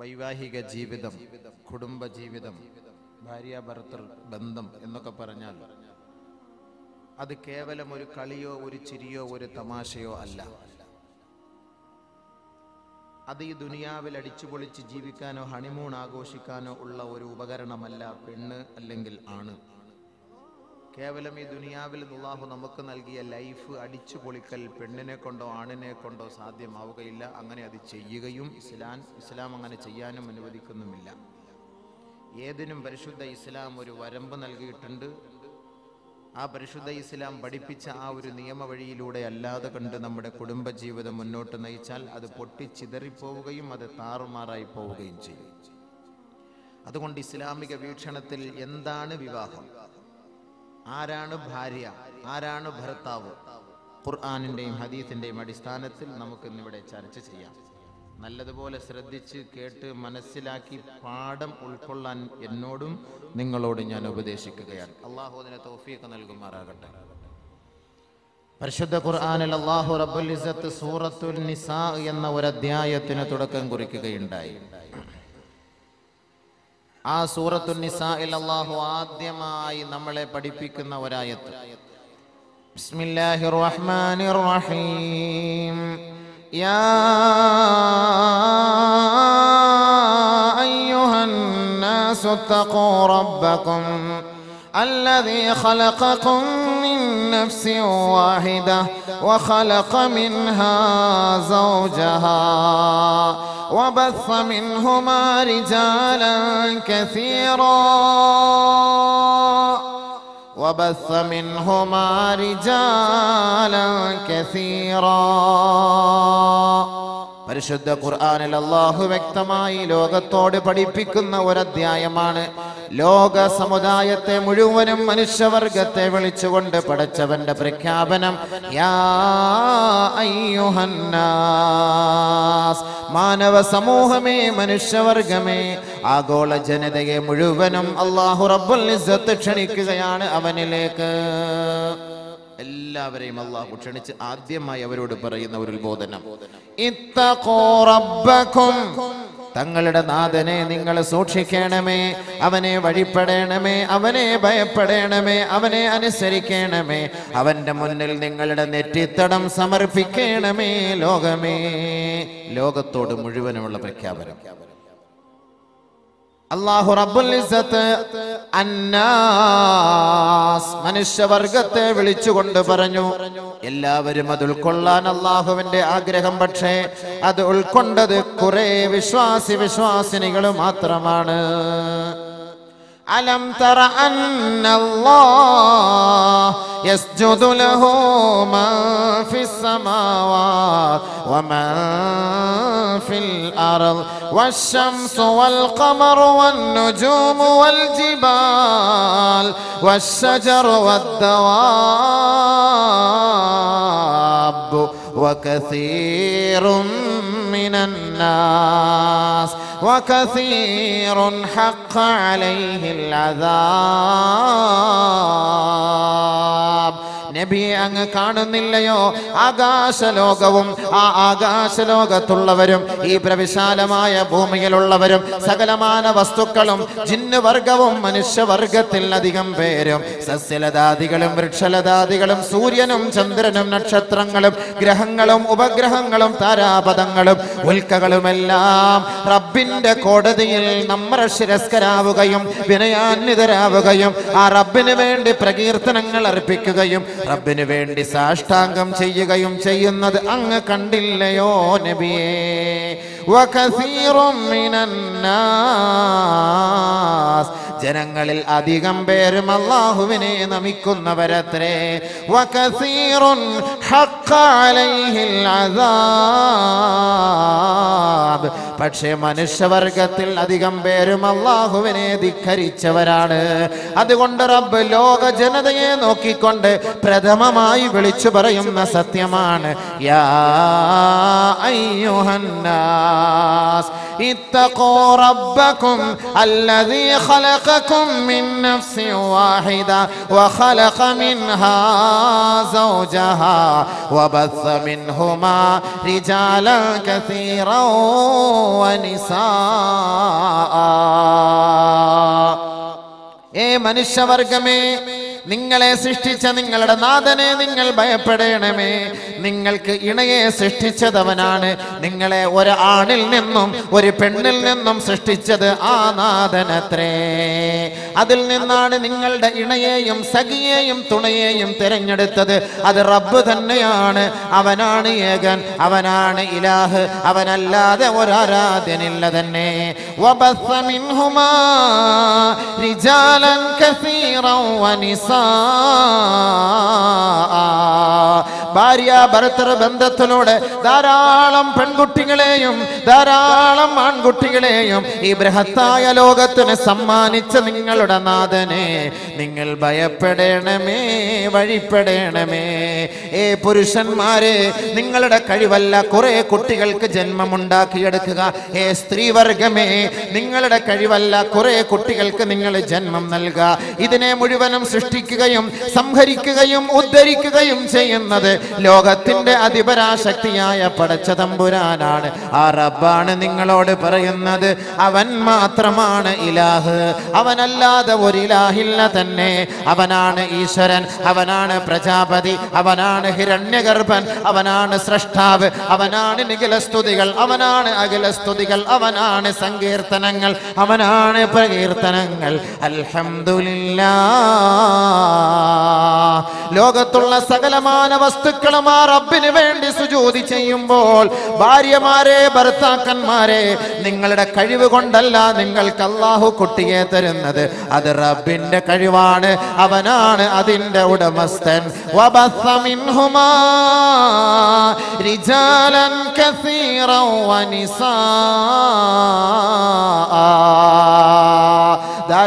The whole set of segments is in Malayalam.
വൈവാഹിക ജീവിതം കുടുംബ ജീവിതം ഭാര്യ ഭർത്തൃ ബന്ധം എന്നൊക്കെ പറഞ്ഞാൽ അത് കേവലം ഒരു കളിയോ ഒരു ചിരിയോ ഒരു തമാശയോ അല്ല. അത് ഈ ദുനിയാവിൽ അടിച്ചുപൊളിച്ച് ജീവിക്കാനോ ഹണിമൂൺ ആഘോഷിക്കാനോ ഉള്ള ഒരു ഉപകരണമല്ല പെണ്ണ് അല്ലെങ്കിൽ ആണ്. കേവലം ഈ ദുനിയാവിൽ നിന്നാഹു നമുക്ക് നൽകിയ ലൈഫ് അടിച്ചു പൊളിക്കൽ പെണ്ണിനെ കൊണ്ടോ ആണിനെ കൊണ്ടോ സാധ്യമാവുകയില്ല. അങ്ങനെ അത് ചെയ്യുകയും ഇസ്ലാം ഇസ്ലാം അങ്ങനെ ചെയ്യാനും അനുവദിക്കുന്നുമില്ല. ഏതിനും പരിശുദ്ധ ഇസ്ലാം ഒരു വരമ്പ് നൽകിയിട്ടുണ്ട്. ആ പരിശുദ്ധ ഇസ്ലാം പഠിപ്പിച്ച ആ ഒരു നിയമ വഴിയിലൂടെ അല്ലാതെ കണ്ട് നമ്മുടെ കുടുംബജീവിതം മുന്നോട്ട് നയിച്ചാൽ അത് പൊട്ടിച്ചിതറിപ്പോവുകയും അത് താറുമാറായി പോവുകയും ചെയ്യും. അതുകൊണ്ട് ഇസ്ലാമിക വീക്ഷണത്തിൽ എന്താണ് വിവാഹം? ആരാണ് ഭാര്യ? ആരാണ് ഭർത്താവ്? ഖുർആാനിന്റെയും ഹദീസിന്റെയും അടിസ്ഥാനത്തിൽ നമുക്ക് ഇന്നിവിടെ ചർച്ച ചെയ്യാം. നല്ലതുപോലെ ശ്രദ്ധിച്ച് കേട്ട് മനസ്സിലാക്കി പാഠം ഉൾക്കൊള്ളാൻ എന്നോടും നിങ്ങളോടും ഞാൻ ഉപദേശിക്കുകയാണ്. അള്ളാഹു അതിനെ തൗഫീഖ് നൽകുമാറാകട്ടെ. പരിശുദ്ധ ഖുർആാനിൽ അള്ളാഹു റബ്ബുൽ സൂറത്തുൽ നിസാ എന്ന ഒരു അധ്യായത്തിന് തുടക്കം കുറിക്കുകയുണ്ടായി. ആ സൂറത്തുൽ നിസായിൽ അള്ളാഹു ആദ്യമായി നമ്മളെ പഠിപ്പിക്കുന്ന ഒരായത്ത് ബിസ്മില്ലാഹിർ റഹ്മാനിർ റഹീം യാ അയ്യുഹൻ നാസു തഖൂ റബ്ബക്കും الذي خلقكم من نفس واحدة وخلق منها زوجها وبث منهما رجالا كثيرا وبث منهما رجالا كثيرا പരിശുദ്ധ ഖുർആനിൽ അള്ളാഹു വ്യക്തമായി ലോകത്തോട് പഠിപ്പിക്കുന്ന ഒരധ്യായമാണ് ലോക സമുദായത്തെ മുഴുവനും മനുഷ്യവർഗത്തെ വിളിച്ചുകൊണ്ട് പടച്ചവന്റെ പ്രഖ്യാപനം മാനവ സമൂഹമേ മനുഷ്യവർഗമേ ആഗോള ജനതയെ മുഴുവനും അള്ളാഹു റബ്ബുൽ ഇസ്സത്ത് ക്ഷണിക്കുകയാണ് അവനിലേക്ക്. എല്ലാവരെയും അള്ളാഹു ക്ഷണിച്ച് ആദ്യമായി അവരോട് പറയുന്ന ഒരു ഉത്ബോധനം ഇത്തഖൂ റബ്ബക്കും തങ്ങളുടെ നാഥനെ നിങ്ങൾ സൂക്ഷിക്കണമേ അവനെ വഴിപ്പെടണമേ അവനെ ഭയപ്പെടണമേ അവനെ അനുസരിക്കണമേ അവന്റെ മുന്നിൽ നിങ്ങളുടെ നെറ്റിത്തടം സമർപ്പിക്കണമേ ലോകമേ. ലോകത്തോട് മുഴുവനുമുള്ള പ്രഖ്യാപനം. അള്ളാഹു റബ്ബുൽ അന്നാസ് മനുഷ്യവർഗത്തെ വിളിച്ചുകൊണ്ട് പറഞ്ഞു എല്ലാവരും അത് ഉൾക്കൊള്ളാൻ അള്ളാഹുവിന്റെ ആഗ്രഹം പക്ഷേ അത് ഉൾക്കൊണ്ടത് കുറെ വിശ്വാസി വിശ്വാസിനികൾ മാത്രമാണ്. ألم تر أن الله يسجد له من في السماوات ومن في الأرض والشمس والقمر والنجوم والجبال والشجر والدواب وكثير من الناس وكثير حق عليه العذاب. നബിയെ അങ്ങ് കാണുന്നില്ലയോ? ആകാശലോകവും ആ ആകാശലോകത്തുള്ളവരും ഈ പ്രവിശാലമായ ഭൂമിയിലുള്ളവരും സകലമാന വസ്തുക്കളും ജിന്നുവർഗവും മനുഷ്യവർഗത്തിൽ അധികം പേരും സസ്യലതാദികളും വൃക്ഷലതാദികളും സൂര്യനും ചന്ദ്രനും നക്ഷത്രങ്ങളും ഗ്രഹങ്ങളും ഉപഗ്രഹങ്ങളും താരാപഥങ്ങളും ഉൽക്കകളുമെല്ലാം റബ്ബിന്റെ കോടതിയിൽ നമ്മൾ ശിരസ്കരാവുകയും വിനയാന്വിതരാവുകയും ആ റബ്ബിന് വേണ്ടി പ്രകീർത്തനങ്ങൾ അർപ്പിക്കുകയും റബ്ബിനു വേണ്ടി സാഷ്ടാംഗം ചെയ്യുകയും ചെയ്യുന്നത് അങ്ങ് കണ്ടില്ലയോ നബിയേ? ജനങ്ങളിൽ അധികം പേരും അള്ളാഹുവിനെ നമിക്കുന്നവരത്രേ. വകസീറുൻ പക്ഷേ മനുഷ്യവർഗത്തിൽ അധികം പേരും അള്ളാഹുവിനെ ധിഖരിച്ചവരാണ് അതുകൊണ്ട് റബ്ബ് ലോക ജനതയെ നോക്കിക്കൊണ്ട് പ്രഥമമായി വിളിച്ചു പറയുന്ന സത്യമാണ് യാ അയ്യുഹന്നാസ് اتقوا ربكم الذي خلقكم من نفس واحدة وخلق منها زوجها وبث منهما رجالا كثيرا ونساء اے منشورگمے നിങ്ങളെ സൃഷ്ടിച്ച നിങ്ങളുടെ നാഥനെ നിങ്ങൾ ഭയപ്പെടണമേ നിങ്ങൾക്ക് ഇണയെ സൃഷ്ടിച്ചതവനാണ് നിങ്ങളെ ഒരു ആണിൽ നിന്നും ഒരു പെണ്ണിൽ നിന്നും സൃഷ്ടിച്ചത് ആ നാഥനത്രേ അതിൽ നിന്നാണ് നിങ്ങളുടെ ഇണയെയും സഖിയെയും തുണയെയും തിരഞ്ഞെടുത്തത് അത് റബ്ബ് തന്നെയാണ് അവനാണ് ഏകൻ അവനാണ് ഇലാഹ് അവനല്ലാതെ ഒരാരാധ്യനില്ല തന്നെ وبث منهما رجالا كثيرا ونساء ഭാര്യ ഭർത്തൃ ബന്ധത്തിലൂടെ ധാരാളം പെൺകുട്ടികളെയും ധാരാളം ആൺകുട്ടികളെയും ഈ ബൃഹത്തായ ലോകത്തിന് സമ്മാനിച്ച നിങ്ങളുടെ നാഥനെ. നിങ്ങൾ ഭയപ്പെടണമേ വഴിപ്പെടണമേ. ഏ പുരുഷന്മാരെ നിങ്ങളുടെ കഴിവല്ല കുറെ കുട്ടികൾക്ക് ജന്മമുണ്ടാക്കിയെടുക്കുക. ഏ സ്ത്രീവർഗമേ നിങ്ങളുടെ കഴിവല്ല കുറെ കുട്ടികൾക്ക് നിങ്ങൾ ജന്മം നൽകുക. ഇതിനെ മുഴുവനും സൃഷ്ടിക്കുകയും സംഹരിക്കുകയും ഉദ്ധരിക്കുകയും ചെയ്യുന്നത് ലോകത്തിന്റെ അതിപരാശക്തിയായ പടച്ച തമ്പുരാനാണ്. ആ റബ്ബാണ് നിങ്ങളോട് പറയുന്നത് അവൻ മാത്രമാണ് ഇലാഹ്. അവനല്ലാതെ ഒരു ഇലാഹില്ല തന്നെ. അവനാണ് ഈശ്വരൻ അവനാണ് പ്രജാപതി അവനാണ് ഹിരണ്യഗർഭൻ അവനാണ് സ്രഷ്ടാവ് അവനാണ് നിഖിലസ്തുതികൾ അവനാണ് അഖിലസ്തുതികൾ അവനാണ് സങ്കീർത്തനങ്ങൾ അവനാണ് പ്രകീർത്തനങ്ങൾ. അൽഹംദുലില്ലാ ലോകത്തുള്ള സകലമാന വസ്തുക്കളും ആ റബ്ബിന് വേണ്ടി സുജോതി ചെയ്യുമ്പോൾ ഭാര്യമാരെ ഭർത്താക്കന്മാരെ നിങ്ങളുടെ കഴിവ് കൊണ്ടല്ല നിങ്ങൾക്ക് അള്ളാഹു കുട്ടിയെ തരുന്നത്. അത് റബ്ബിന്റെ കഴിവാണ് അവനാണ് അതിന്റെ ഉടമസ്ഥൻ. റിജാലൻ വനിസാ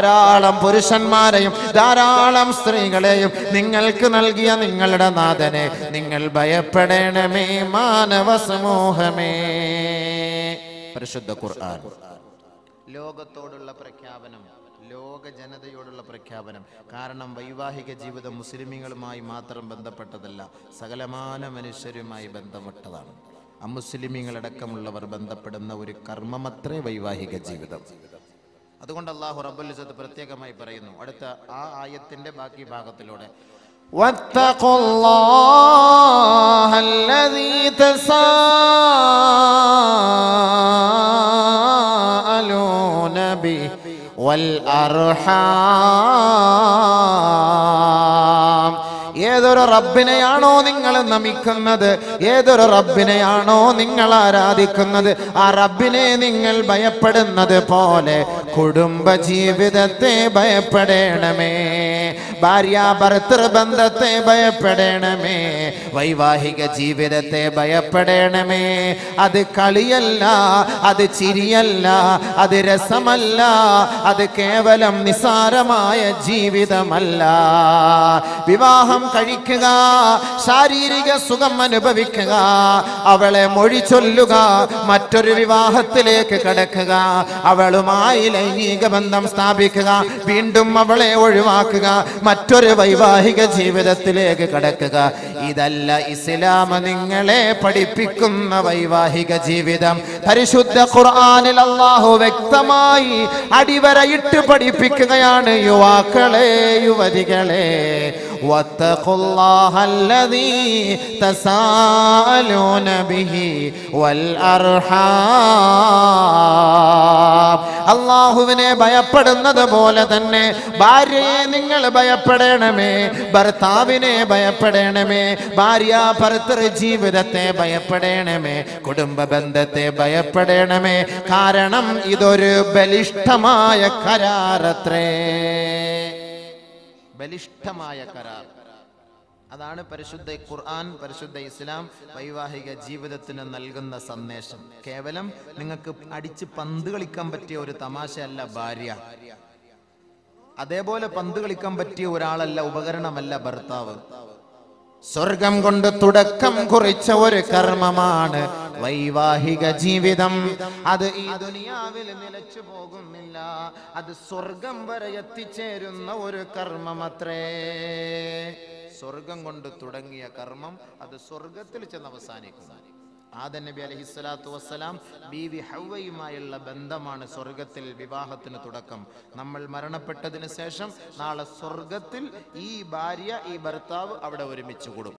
ധാരാളം പുരുഷന്മാരെയും ധാരാളം സ്ത്രീകളെയും നിങ്ങൾക്ക് നൽകിയ നിങ്ങളുടെ നാഥനെ നിങ്ങൾ ഭയപ്പെടണമേ മാനവ സമൂഹമേ. പരിശുദ്ധ ഖുർആൻ. ലോകത്തോടുള്ള പ്രഖ്യാപനം ലോക ജനതയോടുള്ള പ്രഖ്യാപനം കാരണം വൈവാഹിക ജീവിതം മുസ്ലിമീങ്ങളുമായി മാത്രം ബന്ധപ്പെട്ടതല്ല സകലമാന മനുഷ്യരുമായി ബന്ധപ്പെട്ടതാണ്. അമുസ്ലിമികളടക്കമുള്ളവർ ബന്ധപ്പെടുന്ന ഒരു കർമ്മമത്രേ വൈവാഹിക ജീവിതം. അതുകൊണ്ട് അള്ളാഹു റബ്ബുൽ ഇസ്സത്ത് പ്രത്യേകമായി പറയുന്നു അടുത്ത ആ ആയത്തിന്റെ ബാക്കി ഭാഗത്തിലൂടെ واتقوا الله الذي تساءلون به والأرحام ഏതൊരു റബ്ബിനെയാണോ നിങ്ങൾ നമിക്കുന്നത് ഏതൊരു റബ്ബിനെയാണോ നിങ്ങൾ ആരാധിക്കുന്നത് ആ റബ്ബിനെ നിങ്ങൾ ഭയപ്പെടുന്നത് പോലെ കുടുംബ ജീവിതത്തെ ഭയപ്പെടണമേ. ഭാര്യ ഭർത്തൃബന്ധത്തെ ഭയപ്പെടണമേ. വൈവാഹിക ജീവിതത്തെ ഭയപ്പെടണമേ. അത് കളിയല്ല അത് ചിരിയല്ല അത് രസമല്ല അത് കേവലം നിസാരമായ ജീവിതമല്ല. വിവാഹം കഴിക്കുക ശാരീരിക സുഖം അനുഭവിക്കുക അവളെ മൊഴി ചൊല്ലുക മറ്റൊരു വിവാഹത്തിലേക്ക് കടക്കുക അവളുമായി ലൈംഗിക ബന്ധം സ്ഥാപിക്കുക. വീണ്ടും അവളെ ഒഴിവാക്കുക. മറ്റൊരു വൈവാഹിക ജീവിതത്തിലേക്ക് കടക്കുക. ഇതല്ല ഇസ്ലാം നിങ്ങളെ പഠിപ്പിക്കുന്ന വൈവാഹിക ജീവിതം. പരിശുദ്ധ ഖുർആാനിൽ അള്ളാഹു വ്യക്തമായി അടിവരയിട്ട് പഠിപ്പിക്കുകയാണ് യുവാക്കളെ യുവതികളെ. واتقوا الله الذي تساءلون به والأرحام അള്ളാഹുവിനെ ഭയപ്പെടുന്നത് പോലെ തന്നെ ഭാര്യയെ നിങ്ങൾ ഭയപ്പെടണമേ ഭർത്താവിനെ ഭയപ്പെടണമേ ഭാര്യ ഭർത്തൃ ജീവിതത്തെ ഭയപ്പെടണമേ കുടുംബ ബന്ധത്തെ ഭയപ്പെടണമേ കാരണം ഇതൊരു ബലിഷ്ഠമായ കരാറത്രേ ബലിഷ്ഠമായ കരാർ. അതാണ് പരിശുദ്ധ ഖുർആൻ പരിശുദ്ധ ഇസ്ലാം വൈവാഹിക ജീവിതത്തിന് നൽകുന്ന സന്ദേശം. കേവലം നിങ്ങൾക്ക് അടിച്ച് പന്ത് കളിക്കാൻ പറ്റിയ ഒരു തമാശയല്ല ഭാര്യ. അതേപോലെ പന്ത് കളിക്കാൻ പറ്റിയ ഒരാളല്ല ഉപകരണമല്ല ഭർത്താവ്. സ്വർഗം കൊണ്ട് തുടക്കം കുറിച്ച ഒരു കർമ്മമാണ് വൈവാഹിക ജീവിതം. അത് ഈ ദുനിയാവിൽ നിലച്ചു പോകുന്നില്ല. അത് സ്വർഗം വരെ എത്തിച്ചേരുന്ന ഒരു കർമ്മമത്രേ സ്വർഗം കൊണ്ട് തുടങ്ങിയ കർമ്മം അത് സ്വർഗത്തിൽ ചെന്ന് അവസാനിക്കുന്ന. ആദൻ നബി അലഹിസ്വലാത്തു വസ്സലാം ബീവി ഹൗവയുമായുള്ള ബന്ധമാണ് സ്വർഗത്തിൽ വിവാഹത്തിന് തുടക്കം. നമ്മൾ മരണപ്പെട്ടതിന് ശേഷം നാളെ സ്വർഗത്തിൽ ഈ ഭാര്യ ഈ ഭർത്താവ് അവിടെ ഒരുമിച്ച് കൂടും.